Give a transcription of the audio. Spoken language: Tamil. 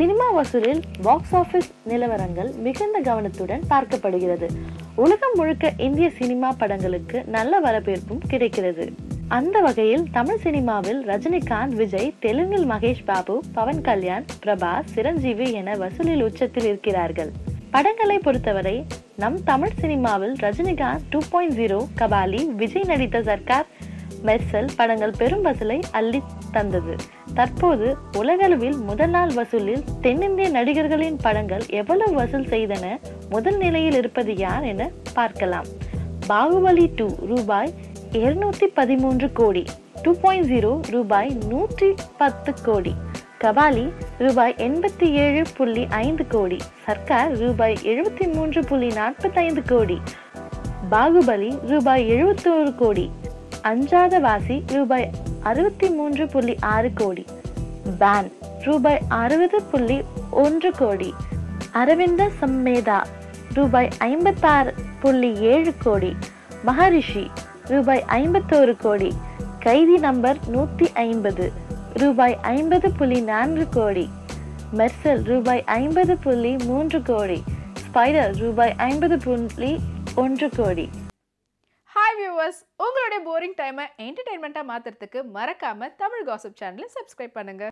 சினிமா வசூலில் பாக்ஸ் ஆஃபீஸ் நிலவரங்கள் மிகுந்த கவனத்துடன் பார்க்கப்படுகிறது. உலகம் முழுக்க இந்திய சினிமா படங்களுக்கு நல்ல வரவேற்பும் கிடைக்கிறது. அந்த வகையில் தமிழ் சினிமாவில் ரஜினிகாந்த் விஜய் தெலுங்கில் மகேஷ் பாபு பவன் கல்யாண் பிரபாஸ் சிரஞ்சீவி என வசூலில் உச்சத்தில் இருக்கிறார்கள். படங்களை பொறுத்தவரை நம் தமிழ் சினிமாவில் Rajinikanth two point zero Kabali Vijay நடித்த சர்க்கார் மெர்சல் படங்கள் பெரும் வசூலை அள்ளி தந்தது. தற்போது உலகளவில் முதல் நாள் வசூலில் தென்னிந்திய நடிகர்களின் படங்கள் எவ்வளவு வசூல் செய்தன முதல் நிலையில் இருப்பது யார் என பார்க்கலாம். பாகுபலி டூ ரூபாய் இருநூத்தி பதிமூன்று கோடி டூ பாயிண்ட் ஜீரோ ரூபாய் நூற்றி பத்து கோடி கபாலி ரூபாய் எண்பத்தி ஏழு புள்ளி ஐந்து கோடி சர்க்கார் ரூபாய் எழுபத்தி மூன்று புள்ளி நாற்பத்தைந்து கோடி பாகுபலி ரூபாய் எழுபத்தோரு கோடி அஞ்சாத வாசி ரூபாய் அறுபத்தி மூன்று புள்ளி ஆறு கோடி. பேன் ரூபாய் அறுபது புள்ளி ஒன்று கோடி. அரவிந்த சம்மேதா ரூபாய் ஐம்பத்தாறு புள்ளி ஏழு கோடி. மகரிஷி ரூபாய் ஐம்பத்தோரு கோடி. கைதி நம்பர் நூற்றி ஐம்பது ரூபாய் ஐம்பது புள்ளி நான்கு கோடி. மெர்சல் ரூபாய் ஐம்பது புள்ளி மூன்று கோடி. ஸ்பைடர் ரூபாய் ஐம்பது புள்ளி ஒன்று கோடி. வியூவர்ஸ் உங்களுடைய போரிங் டைமை என்டர்டைன்மெண்ட்டாக மாற்றுறதுக்கு மறக்காமல் தமிழ் காசப் சேனலை சப்ஸ்கிரைப் பண்ணுங்கள்